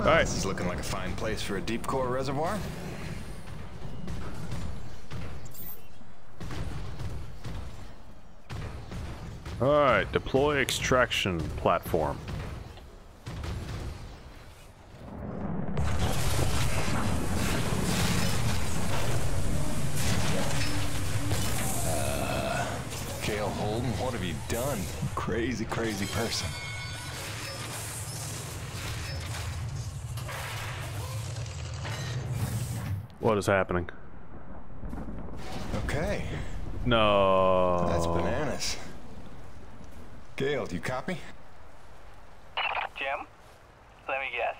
All right. This is looking like a fine place for a deep core reservoir. Alright, deploy extraction platform. Uh, Gale Holden, what have you done? Crazy, crazy person. What is happening? Okay, No. that's bananas. Gale, do you copy? Jim? Let me guess.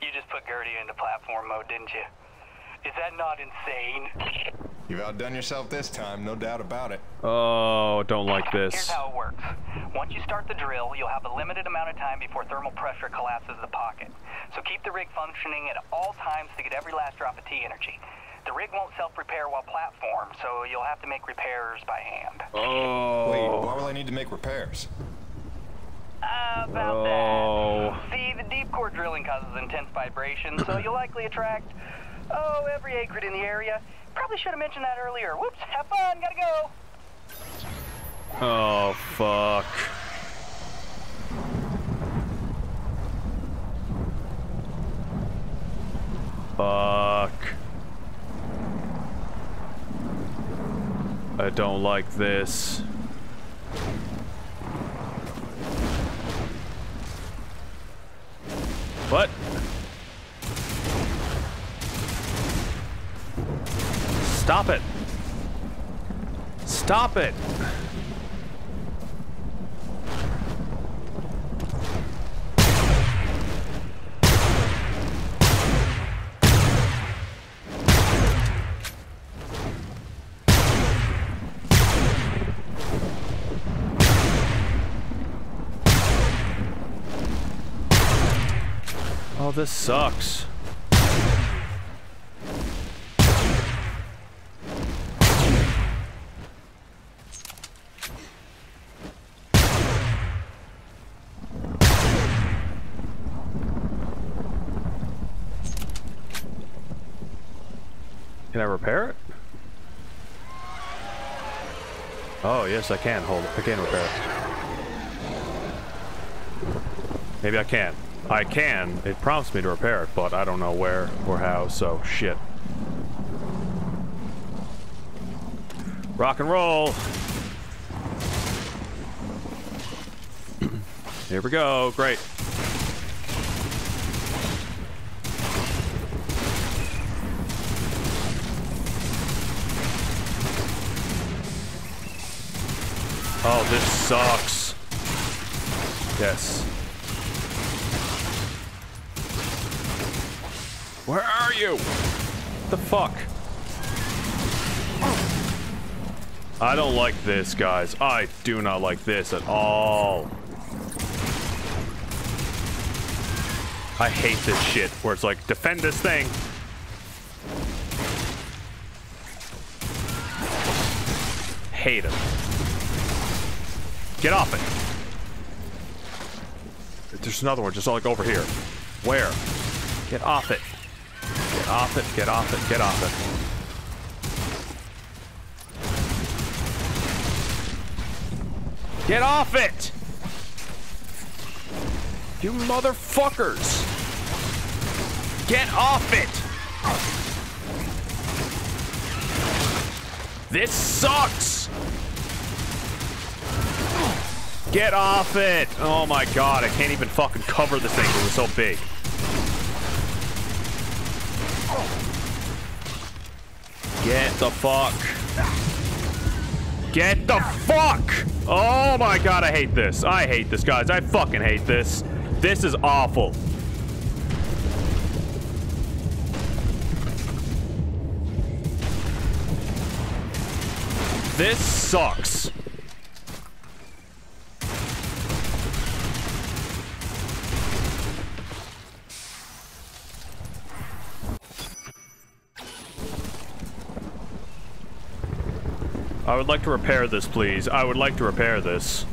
You just put Gertie into platform mode, didn't you? Is that not insane? You've outdone yourself this time, no doubt about it. Oh, don't like this. Here's this. how it works. Once you start the drill, you'll have a limited amount of time before thermal pressure collapses the pocket. So keep the rig functioning at all times to get every last drop of T energy. The rig won't self-repair while platform, so you'll have to make repairs by hand. Oh. Wait, why will I need to make repairs? About Oh. that. See, the deep core drilling causes intense vibration, so you'll likely attract, oh, every Akrid in the area. Probably should have mentioned that earlier. Whoops, have fun, gotta go. Oh, fuck. Fuck. I don't like this. What? Stop it. Stop it. Oh, this sucks. Can I repair it? Yes, I can hold it. I can repair it. Maybe I can. I can. It prompts me to repair it, but I don't know where or how, so shit. Rock and roll. Here we go. Great. Oh, this sucks. Yes. Where are you? The fuck? I don't like this, guys. I do not like this at all. I hate this shit where it's like, defend this thing. Hate it. Get off it. There's another one just like over here. Where? Get off it. Get off it, get off it, get off it. Get off it! You motherfuckers! Get off it! This sucks! Get off it! Oh my god, I can't even fucking cover this thing because it's so big. Get the fuck. Get the fuck! Oh my god, I hate this. I hate this, guys. I fucking hate this. This is awful. This sucks. Would like to repair this, please. I would like to repair this.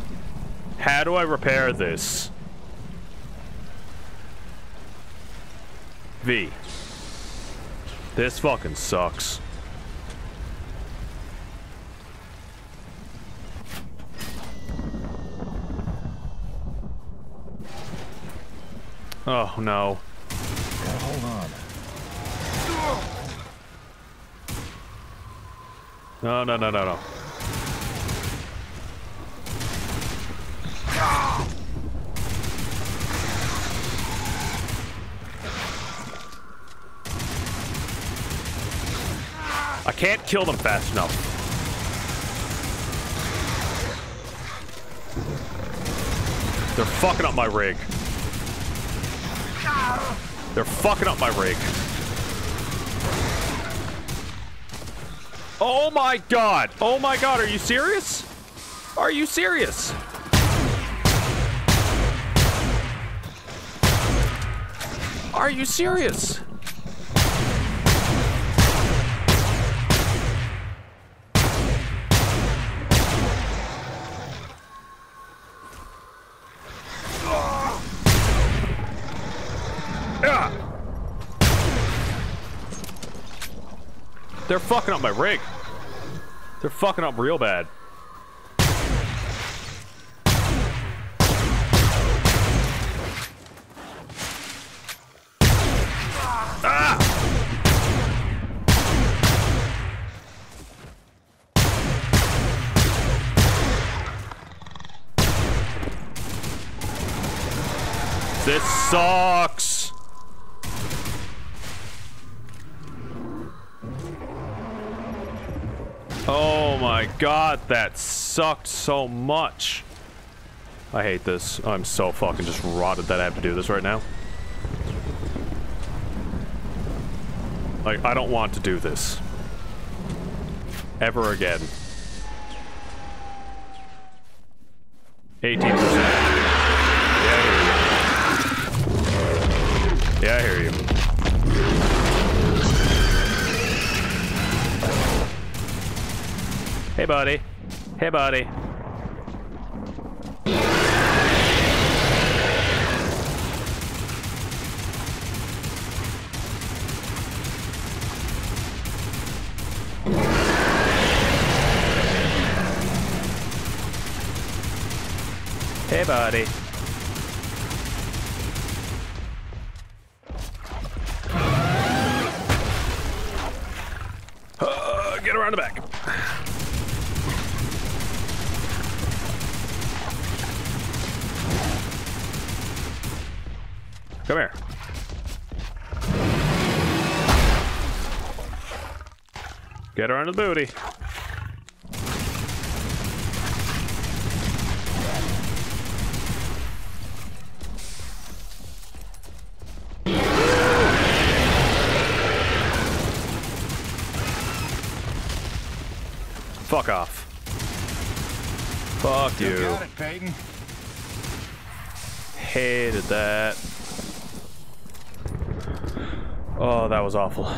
How do I repair this? V. This fucking sucks. Oh no. Gotta hold on. No, no, no, no, no. I can't kill them fast enough. They're fucking up my rig. They're fucking up my rig. Oh my god! Oh my god, are you serious? Are you serious? Are you serious? They're fucking up my rig. They're fucking up real bad. This sucks. Oh my god, that sucked so much. I hate this. I'm so fucking just rotted that I have to do this right now. Like, I don't want to do this. Ever again. 18%. Yeah, I hear you. Hey, buddy. Hey, buddy. Hey, buddy. Get her under the booty. Fuck off. Fuck you. Got it, Hated that. Oh, that was awful.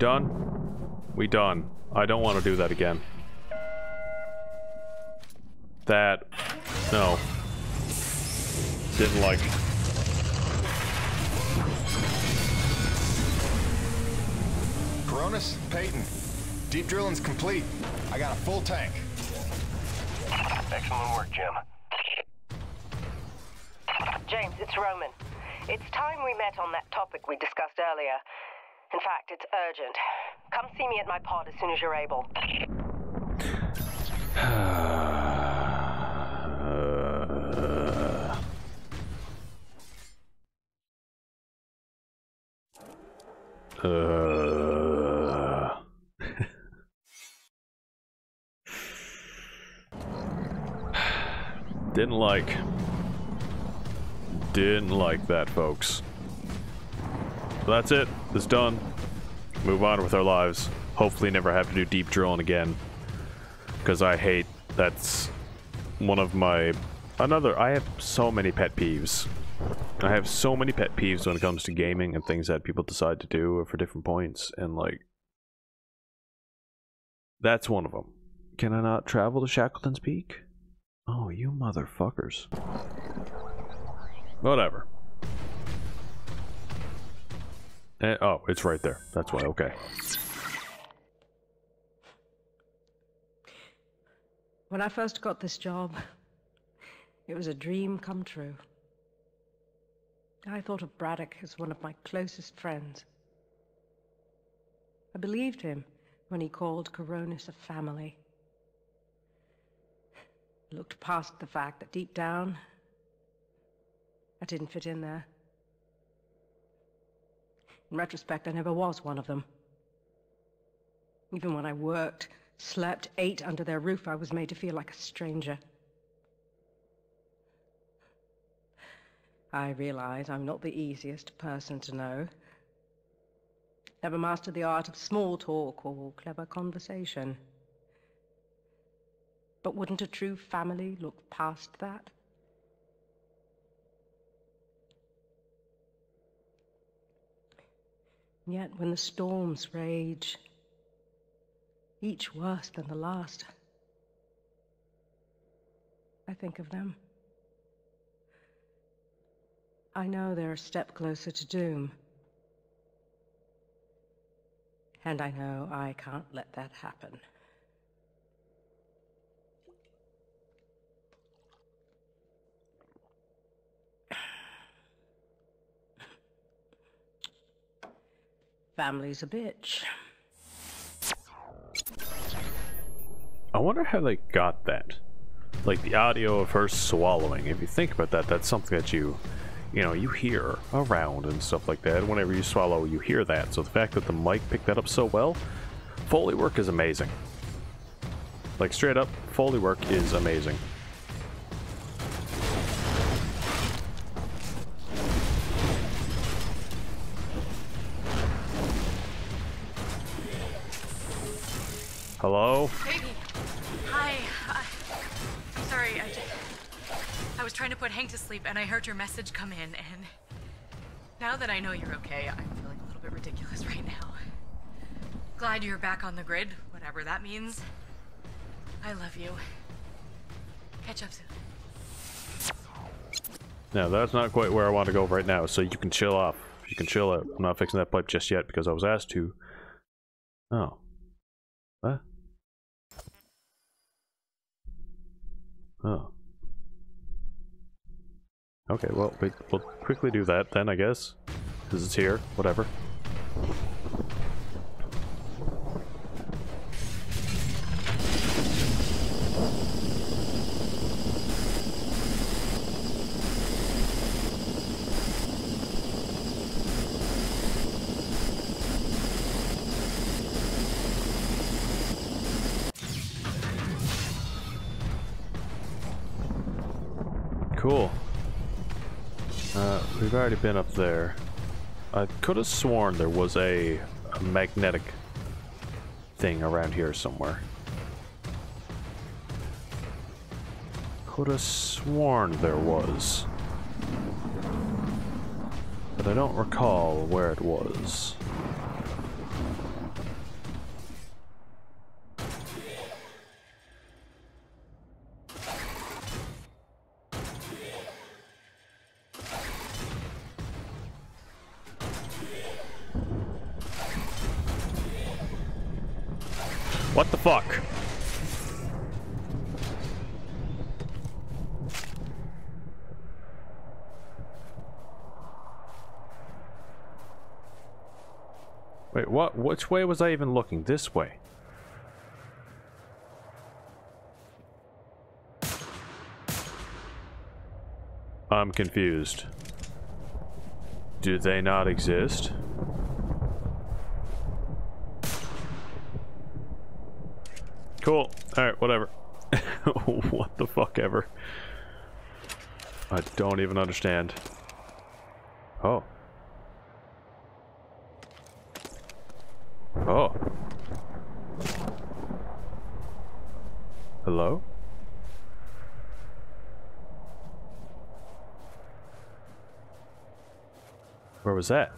We done? We done. I don't want to do that again. That... No. Didn't like. Coronis, Peyton. Deep drilling's complete. I got a full tank. Excellent work, Jim. James, it's Roman. It's time we met on that topic we discussed earlier. In fact, it's urgent. Come see me at my pod as soon as you're able. Didn't like. Didn't like that, folks. That's it. It's done. Move on with our lives. Hopefully, never have to do deep drilling again. Because I hate. That's one of my another I have so many pet peeves. I have so many pet peeves when it comes to gaming and things that people decide to do for different points and like that's one of them. Can I not travel to Shackleton's Peak? Oh, you motherfuckers. Whatever. Eh, oh, it's right there. That's why. Okay. When I first got this job, it was a dream come true. I thought of Braddock as one of my closest friends. I believed him when he called Coronis a family. I Looked past the fact that deep down, I didn't fit in there. In retrospect, I never was one of them. Even when I worked, slept, ate under their roof, I was made to feel like a stranger. I realize I'm not the easiest person to know. Never mastered the art of small talk or clever conversation. But wouldn't a true family look past that? Yet when the storms rage, each worse than the last, I think of them. I know they're a step closer to doom. And I know I can't let that happen. Family's a bitch. I wonder how they got that. Like the audio of her swallowing. If you think about that, that's something that you, you know, you hear around and stuff like that. Whenever you swallow, you hear that. So the fact that the mic picked that up so well, Foley work is amazing. Like straight up, Foley work is amazing. Hello? Hi. I, I'm sorry. I just. I was trying to put Hank to sleep and I heard your message come in, and now that I know you're okay, I'm feeling a little bit ridiculous right now. Glad you're back on the grid, whatever that means. I love you. Catch up soon. Now, that's not quite where I want to go right now, so you can chill off. You can chill out. I'm not fixing that pipe just yet because I was asked to. Oh. What? Oh. Okay, well, we, we'll quickly do that then, I guess. Because it's here. Whatever. Been up there. I could have sworn there was a, a magnetic thing around here somewhere. Could have sworn there was. But I don't recall where it was. Which way was I even looking? This way. I'm confused. Do they not exist? Cool. Alright, whatever. what the fuck ever. I don't even understand. Oh. Oh. Hello? Where was that?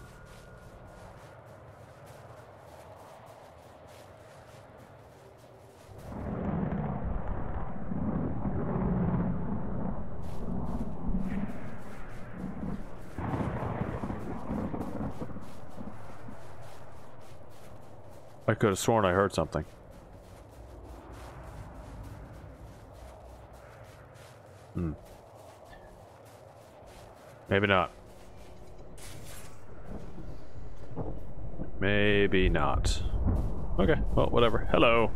I could have sworn I heard something. Hmm. Maybe not. Maybe not. Okay, well, whatever. Hello.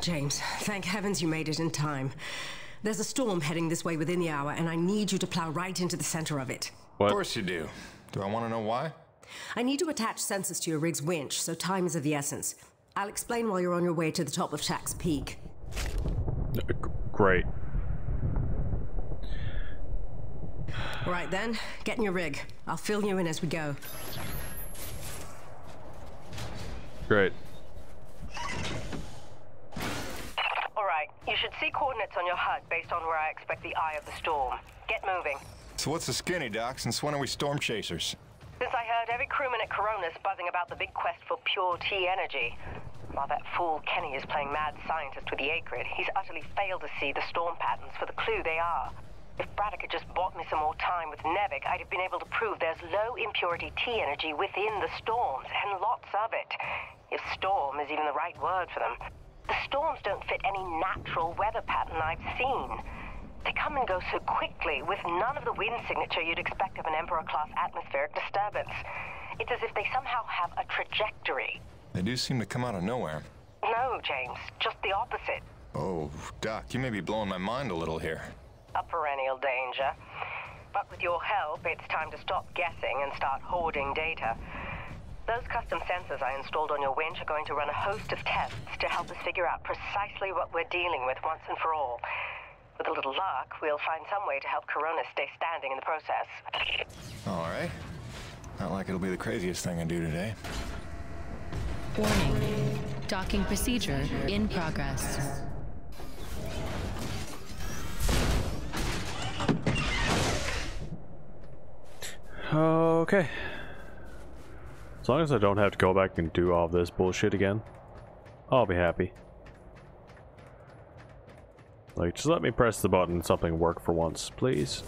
James, thank heavens you made it in time. There's a storm heading this way within the hour, and I need you to plow right into the center of it. What? Of course you do. Do I want to know why? I need to attach sensors to your rig's winch, so time is of the essence. I'll explain while you're on your way to the top of Shack's Peak. Uh, Great. All right then, get in your rig. I'll fill you in as we go. Great. All right, you should see coordinates on your HUD based on where I expect the eye of the storm. Get moving. So what's the skinny, Doc? Since when are we storm chasers? Since I heard every crewman at Coronis buzzing about the big quest for pure T energy. While that fool Kenny is playing mad scientist with the Akrid, he's utterly failed to see the storm patterns for the clue they are. If Braddock had just bought me some more time with NEVEC, I'd have been able to prove there's low impurity T energy within the storms, and lots of it. If storm is even the right word for them. The storms don't fit any natural weather pattern I've seen. They come and go so quickly, with none of the wind signature you'd expect of an Emperor-class atmospheric disturbance. It's as if they somehow have a trajectory. They do seem to come out of nowhere. No, James, just the opposite. Oh, Doc, you may be blowing my mind a little here. A perennial danger. But with your help, it's time to stop guessing and start hoarding data. Those custom sensors I installed on your winch are going to run a host of tests to help us figure out precisely what we're dealing with once and for all. With a little luck, we'll find some way to help Coronis stay standing in the process. All right. Not like it'll be the craziest thing I do today. Warning. Docking procedure in progress. Okay. As long as I don't have to go back and do all this bullshit again, I'll be happy. Like, just let me press the button and something work for once, please.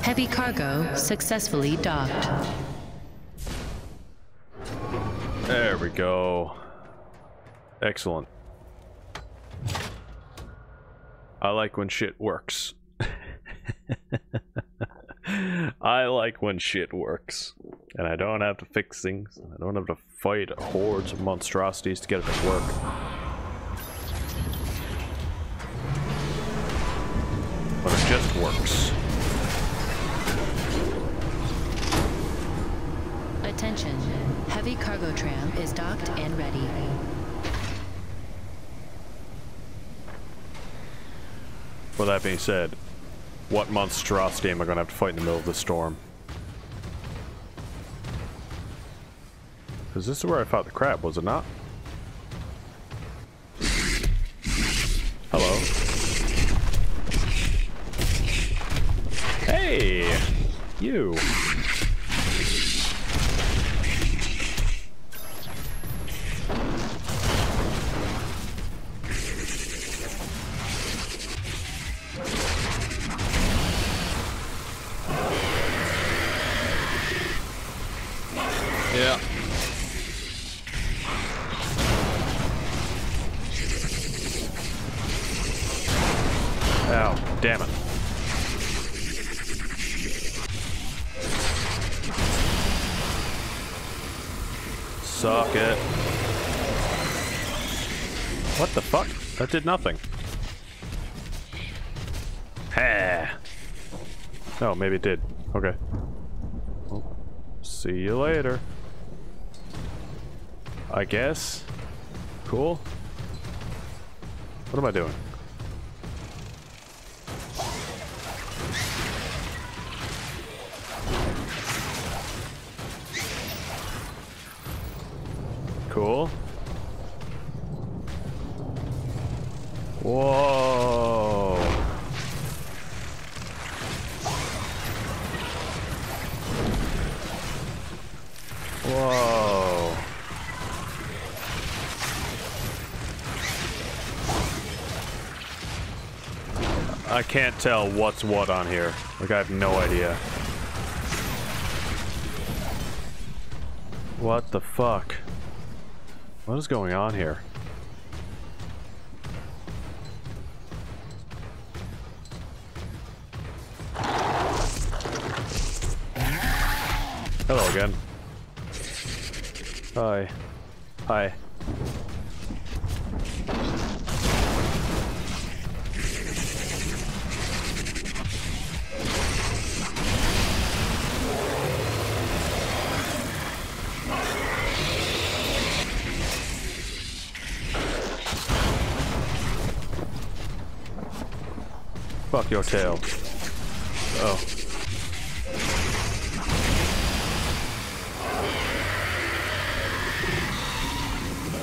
Heavy cargo successfully docked. There we go. Excellent. I like when shit works. I like when shit works. And I don't have to fix things. I don't have to fight hordes of monstrosities to get it to work. But it just works. Attention. Heavy cargo tram is docked and ready. With that being said, what monstrosity am I going to have to fight in the middle of the storm? Because this is where I fought the crab, was it not? Hello. Hey! You. Did nothing. Ha. Oh, maybe it did. Okay. Well, see you later. I guess. Cool. What am I doing? Cool. Whoa. Whoa. I can't tell what's what on here. Like, I have no idea. What the fuck? What is going on here? Again. Hi. Hi. Fuck your tail. Oh.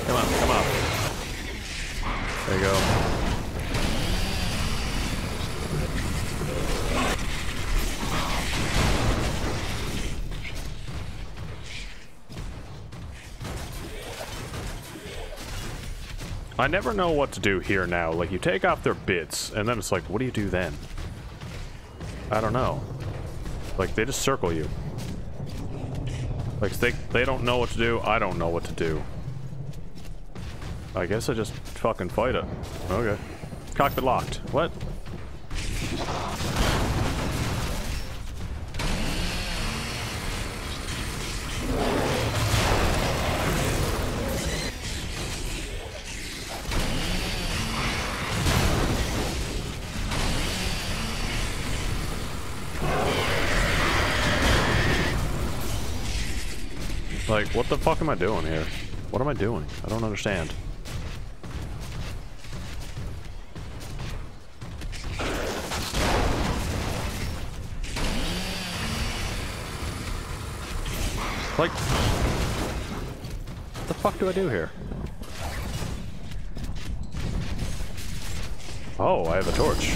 Come on, come on. There you go. I never know what to do here now. Like, you take off their bits, and then it's like, what do you do then? I don't know. Like, they just circle you. Like, they, they don't know what to do, I don't know what to do. I guess I just fucking fight it. Okay. Cockpit locked. What? Like, what the fuck am I doing here? What am I doing? I don't understand. Fuck do I do here? Oh, I have a torch.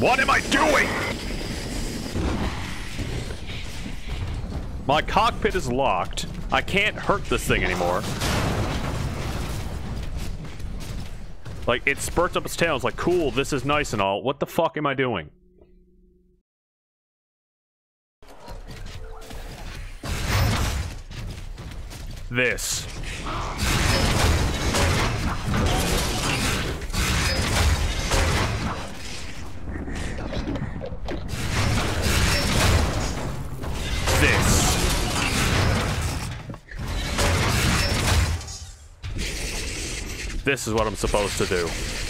What am I doing? My cockpit is locked. I can't hurt this thing anymore. Like, it spurts up its tail. It's like, cool, this is nice and all. What the fuck am I doing? This. This is what I'm supposed to do.